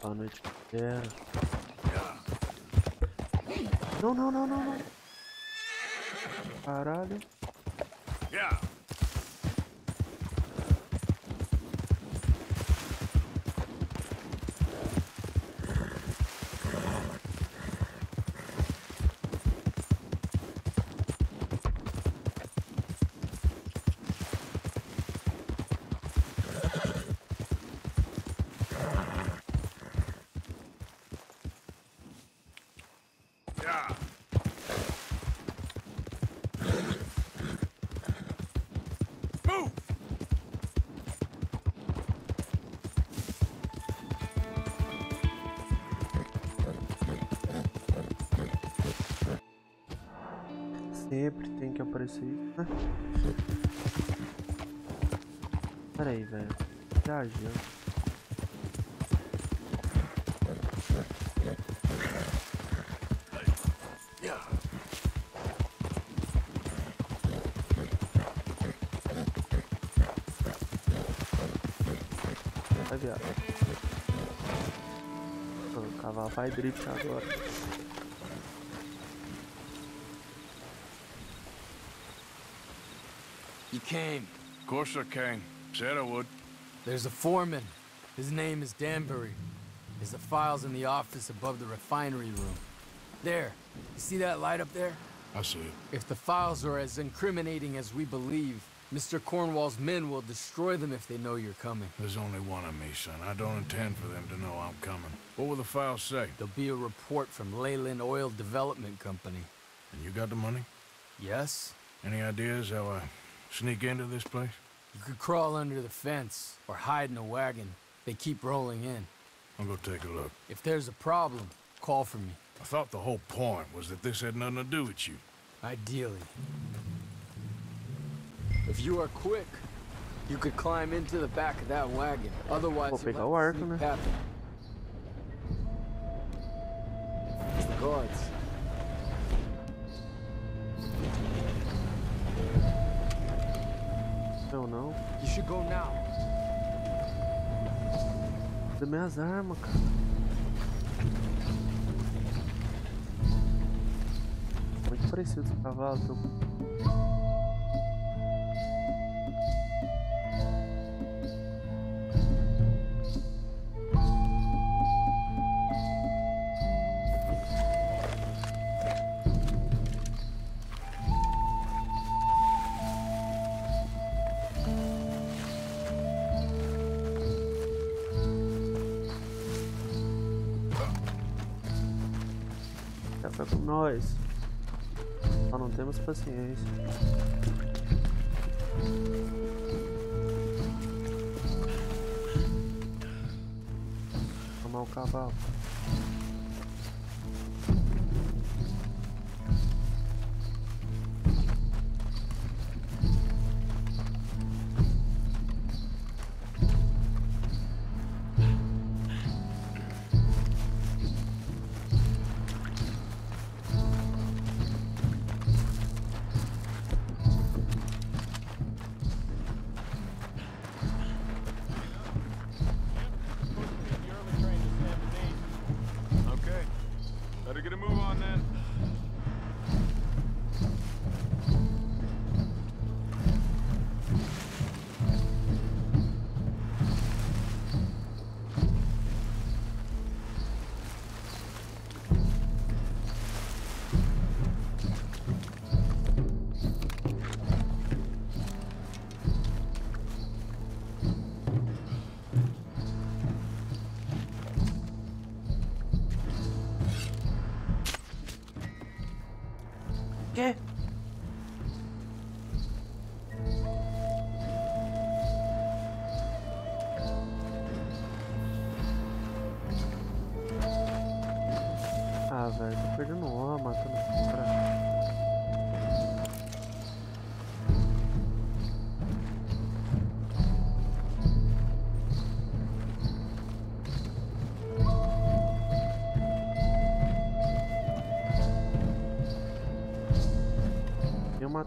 Boa noite, galera. Não, não, não, não, não. Caralho. Yeah. Sempre tem que aparecer isso, né? Pera aí, velho. Viajando. Vai viado. O cavalo vai drift agora. Came. Of course I came. Said I would. There's a foreman. His name is Danbury. There's the files in the office above the refinery room. There. You see that light up there? I see it. If the files are as incriminating as we believe, Mr. Cornwall's men will destroy them if they know you're coming. There's only one of me, son. I don't intend for them to know I'm coming. What will the files say? There'll be a report from Leyland Oil Development Company. And you got the money? Yes? Any ideas how I sneak into this place? You could crawl under the fence or hide in a wagon. They keep rolling in. I'll go take a look. If there's a problem, call for me. I thought the whole point was that this had nothing to do with you. Ideally. If you are quick, you could climb into the back of that wagon. Otherwise, Vou you'll pegar o have to arco, sneak né? past the guards. Eu não. You should go now. Cadê minhas armas, cara? Muito parecido com o cavalo. Tô... paciência.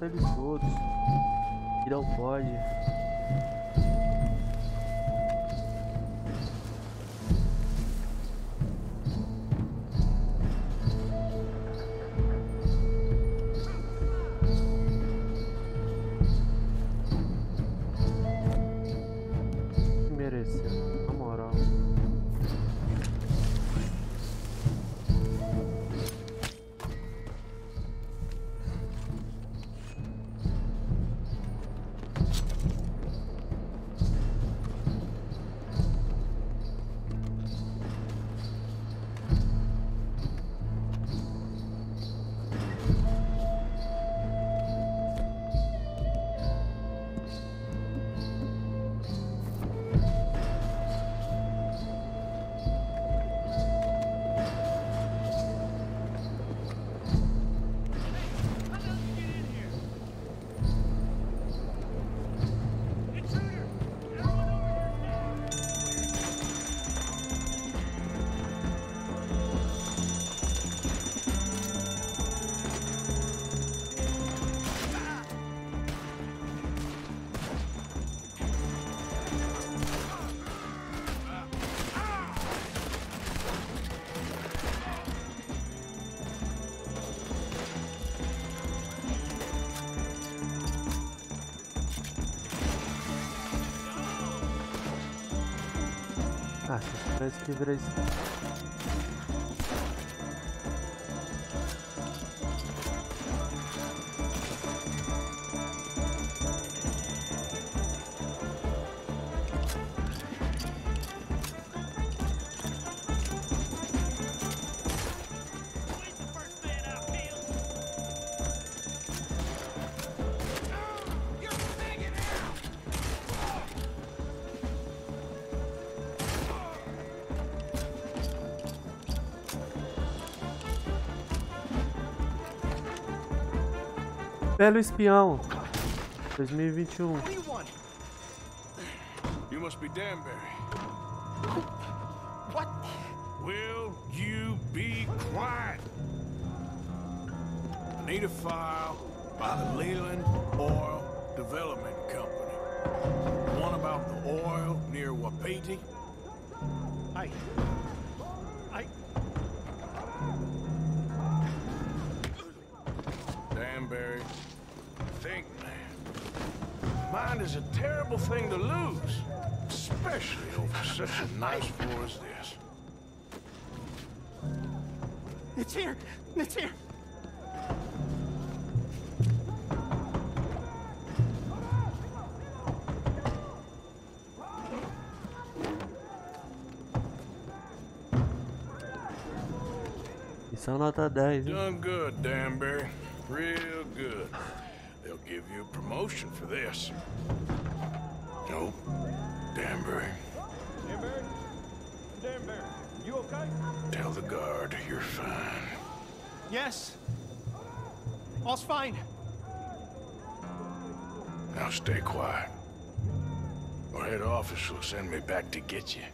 Eles todos. E não pode. Caraca, parece que vira isso. Belo Espião 2021 um. You must be Danbury. What? Will you be quiet? I need a file by the Leland Oil Development Company. One about the oil near Wapiti. I. is a terrible thing to lose, especially over such a nice floor as this. It's here! It's here! Missão nota 10, hein? Done good, Danbury. Real good. Give you a promotion for this. No, Danbury. Danbury? Danbury, you okay? Tell the guard you're fine. Yes. All's fine. Now stay quiet. Or head office will send me back to get you.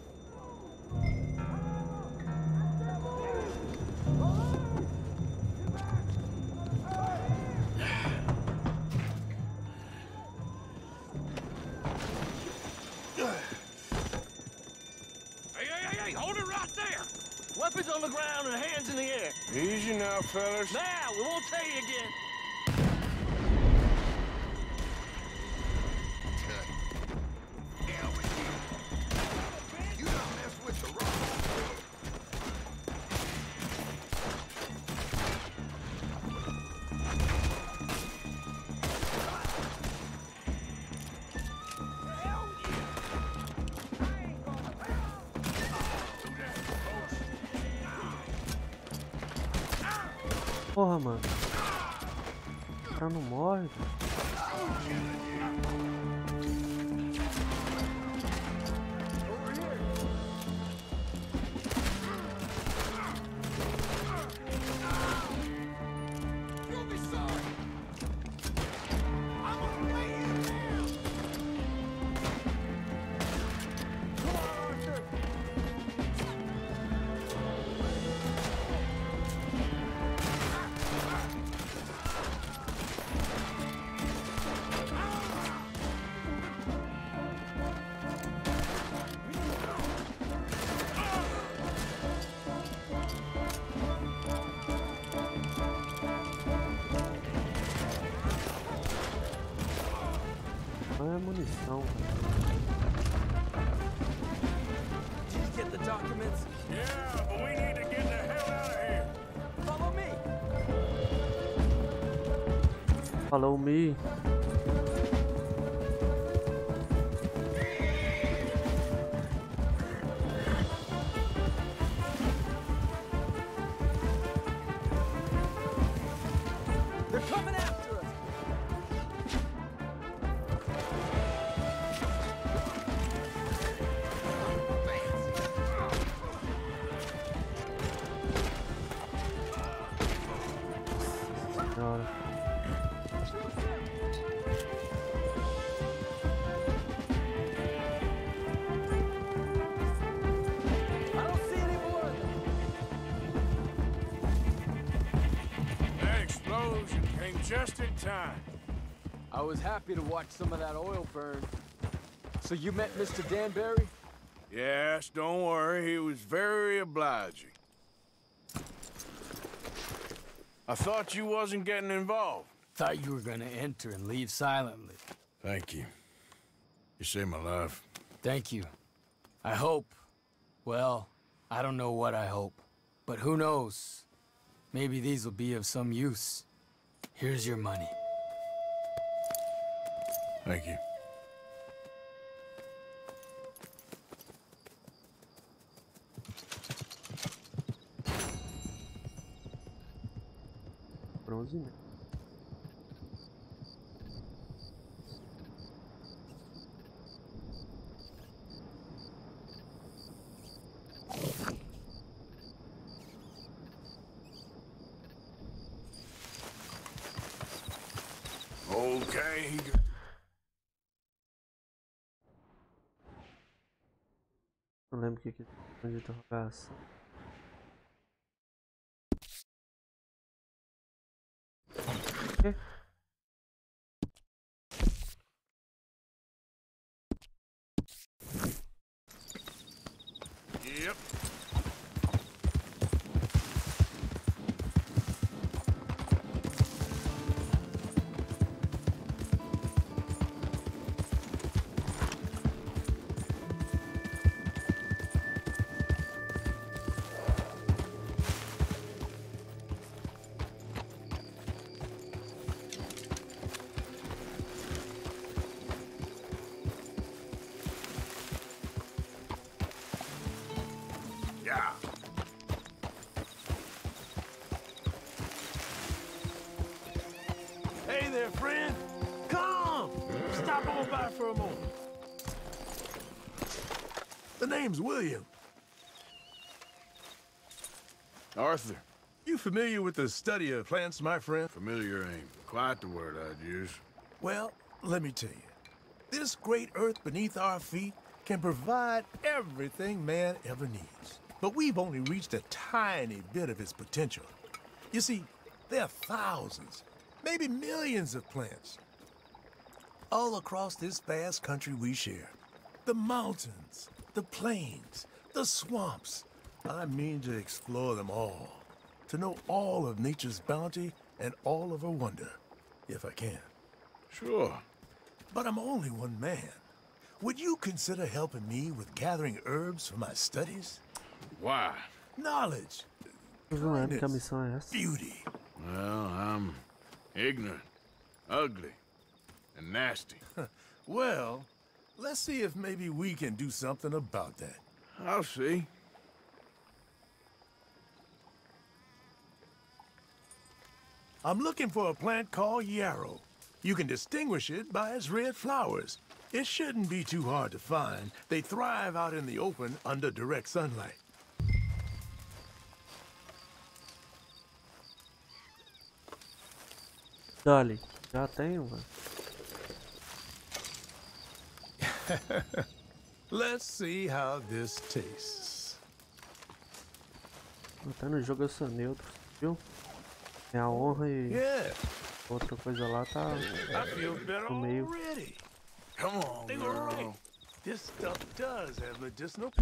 Easy now, fellas. Now, we won't tell you again. Mano. O cara não morre. velho. Falou me. Just in time. I was happy to watch some of that oil burn. So you met Mr. Danbury? Yes, don't worry. He was very obliging. I thought you wasn't getting involved. Thought you were gonna enter and leave silently. Thank you. You saved my life. Thank you. I hope Well, I don't know what I hope. But who knows? Maybe these will be of some use. Here's your money. Thank you. Bronze, aqui que tem de interrogação. Okay. Name's William. Arthur, You familiar with the study of plants, my friend? familiar ain't quite the word I'd use. Well, let me tell you. This great earth beneath our feet can provide everything man ever needs. But we've only reached a tiny bit of its potential. You see, there are thousands, maybe millions of plants all across this vast country we share. The mountains, the plains, the swamps. I mean to explore them all, to know all of nature's bounty and all of her wonder, if I can. Sure. But I'm only one man. Would you consider helping me with gathering herbs for my studies? Why? Knowledge, Eu não lembro que a missão é essa. beauty. Well, I'm ignorant, ugly, and nasty. Well, let's see if maybe we can do something about that. I'll see. I'm looking for a plant called yarrow. You can distinguish it by its red flowers. It shouldn't be too hard to find. They thrive out in the open under direct sunlight. Dolly, já tenho, mano. Let's see how this tastes. Até no jogo eu sou neutro, viu? Minha honra e Yeah, outra coisa lá tá I feel better no meio. Come on, girl. This stuff does have medicinal.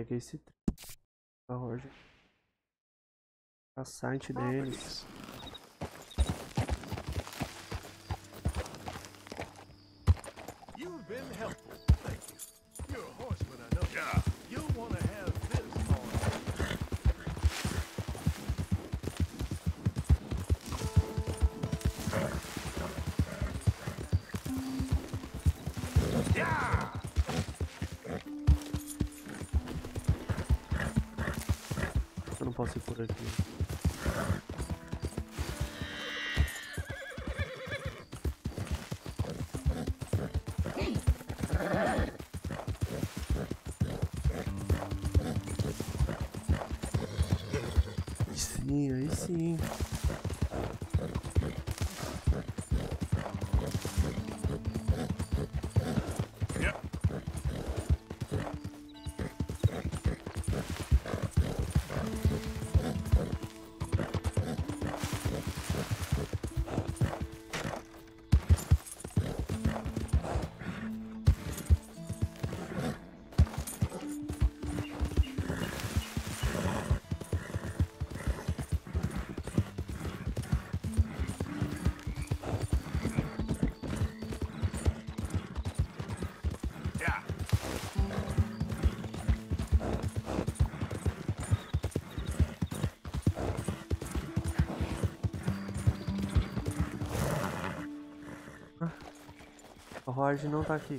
Peguei esse tri- da Roger. A site deles. You've been helpful. Thank you. You're a horseman, I know. Yeah. You'll want to se por aqui. Sim, aí sim. Roger não tá aqui.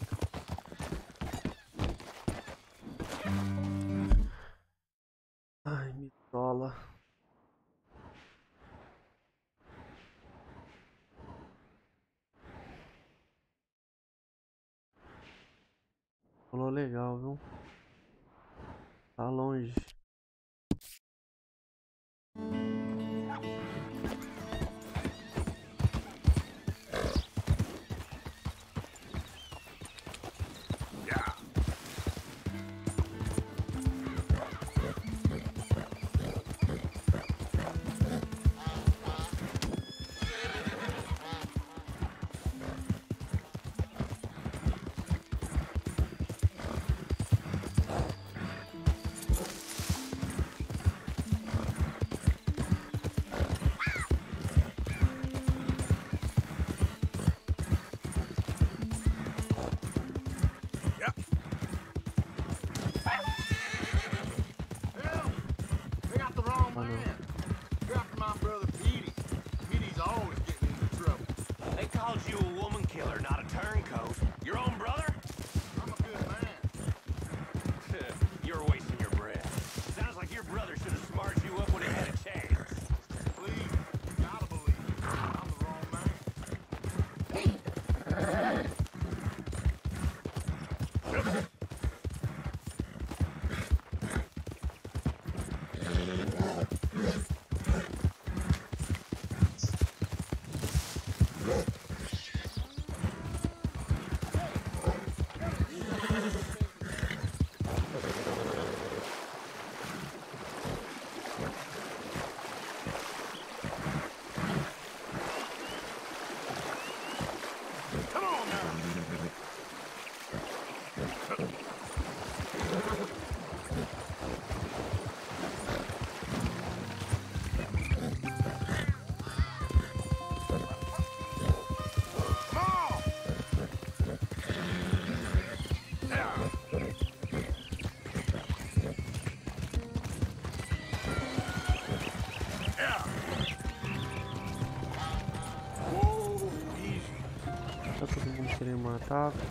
mantava.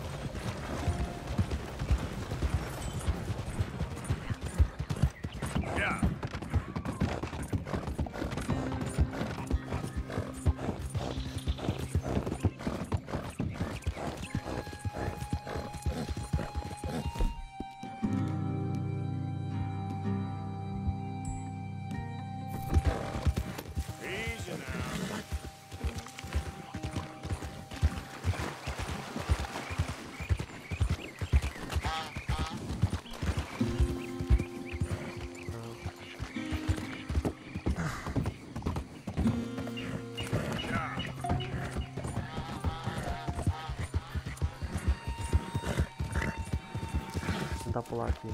Pular aqui.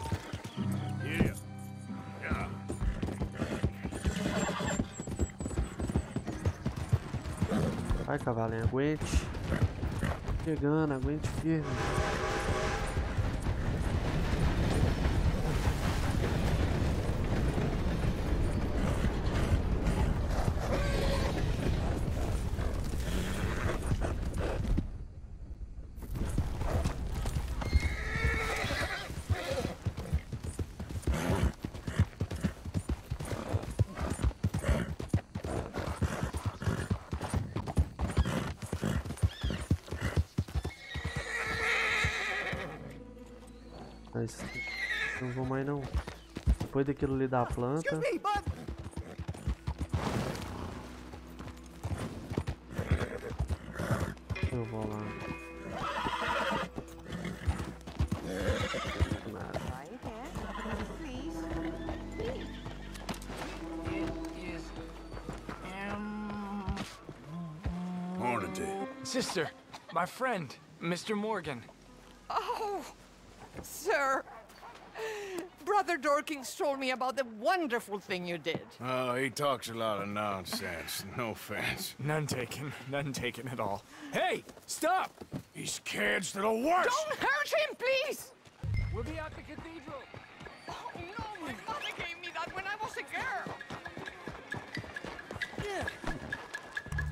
Vai, cavalinho, aguente. Chegando, aguente firme. Vou mais não. Depois daquilo ali da planta. Eu vou lá. Nada. Right here. Please. It is. Hornady. Sister, my friend, Mr. Morgan. Oh, sir. Brother Dorkins told me about the wonderful thing you did. Oh, he talks a lot of nonsense. No offense. None taken. None taken at all. Hey, stop! These kids, they're the worst. Don't hurt him, please! We'll be at the cathedral. Oh, no, my mother gave me that when I was a girl.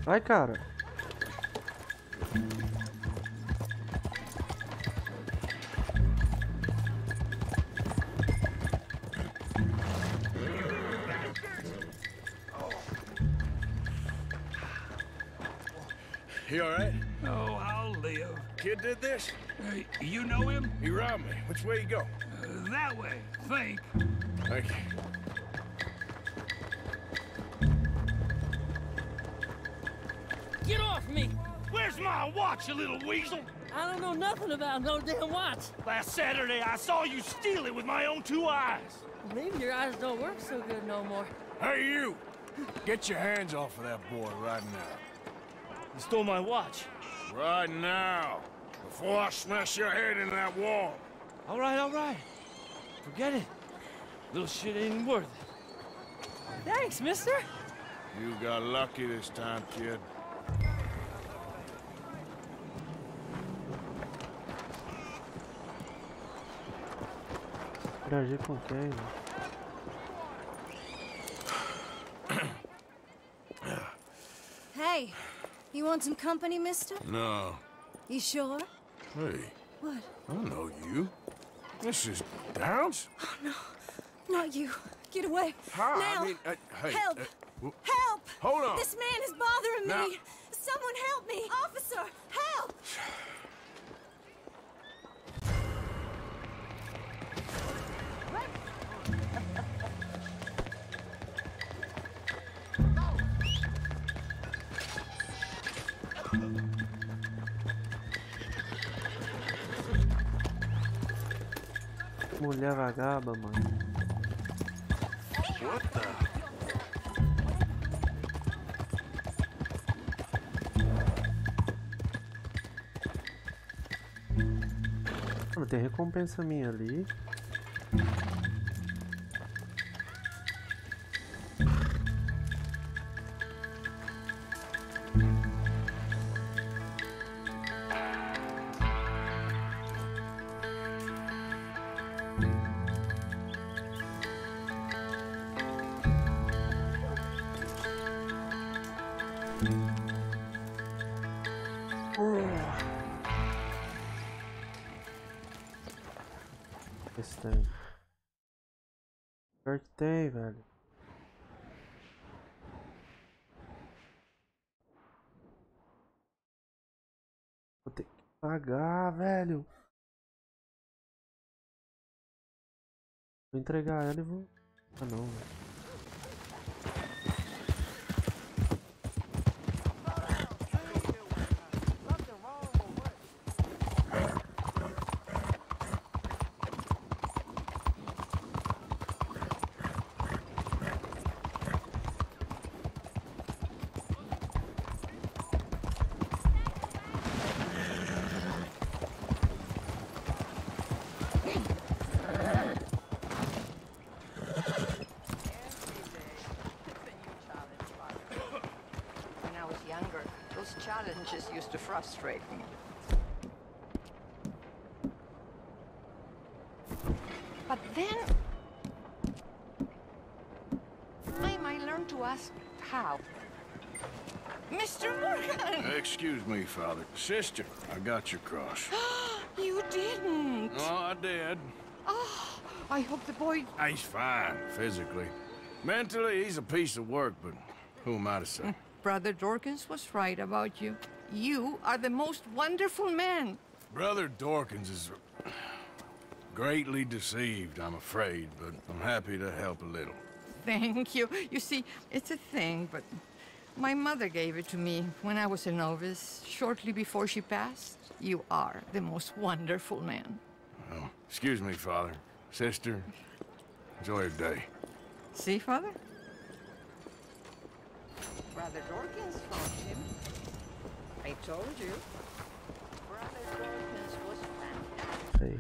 Vai, cara. You all right? Oh, I'll live. Kid did this? Uh, you know him? He robbed me. Which way you go? Uh, that way, think. Thank you. Get off me! Where's my watch, you little weasel? I don't know nothing about no damn watch. Last Saturday, I saw you steal it with my own two eyes. Maybe your eyes don't work so good no more. Hey, you! Get your hands off of that boy right now. You stole my watch. Right now. Before I smash your head in that wall. All right, all right. Forget it. Little shit ain't worth it. Thanks, mister. You got lucky this time, kid. Interagir com quem? Hey, you want some company, mister? No. You sure? Hey, What? I don't know you. This is Downs? Oh, no. Not you. Get away. How? Now. I mean, uh, hey. Help! uh, Help! Hold on. This man is bothering Now- me. Someone help me. Officer, help! Mulher vagaba, mano. Mano, tem recompensa minha ali. Tem, velho. Vou ter que pagar, velho. Vou entregar ela e vou. Ah não, velho. Those challenges used to frustrate me. But then... Time I learned to ask how. Mr. Morgan! Uh, excuse me, Father. Sister, I got your cross. You didn't! Oh, I did. Oh, I hope the boy... Ah, he's fine, physically. Mentally, he's a piece of work, but who am I to say? Brother Dorkins was right about you. You are the most wonderful man. Brother Dorkins is greatly deceived, I'm afraid, but I'm happy to help a little. Thank you. You see, it's a thing, but my mother gave it to me when I was a novice, shortly before she passed. You are the most wonderful man. Oh, excuse me, Father. Sister, enjoy your day. See, Father? Brother Dorkins found him. I told you. Sei.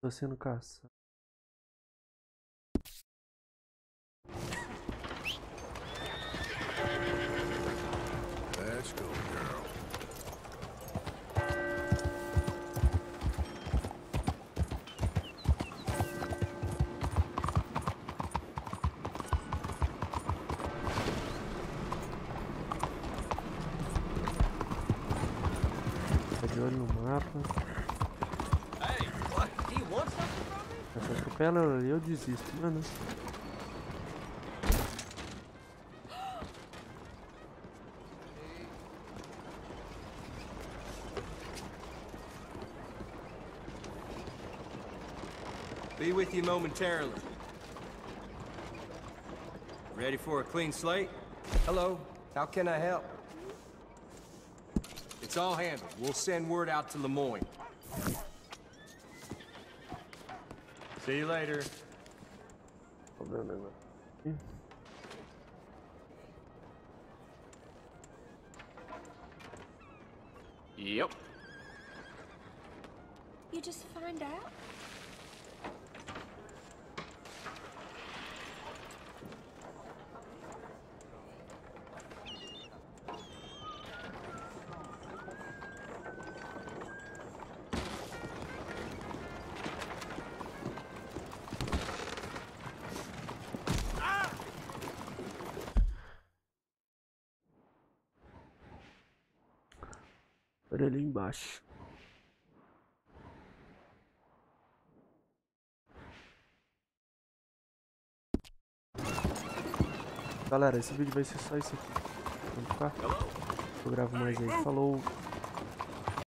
Tô sendo caçado. ali, eu desisto, mano. Be with you momentarily. Ready for a clean slate? Hello, how can I help? It's all handled. We'll send word out to Lemoyne. See you later. Vou ver o negócio aqui. Yep. You just find out? Olha ali embaixo. Galera, esse vídeo vai ser só isso aqui. Vamos ficar? Eu gravo mais aí. Falou!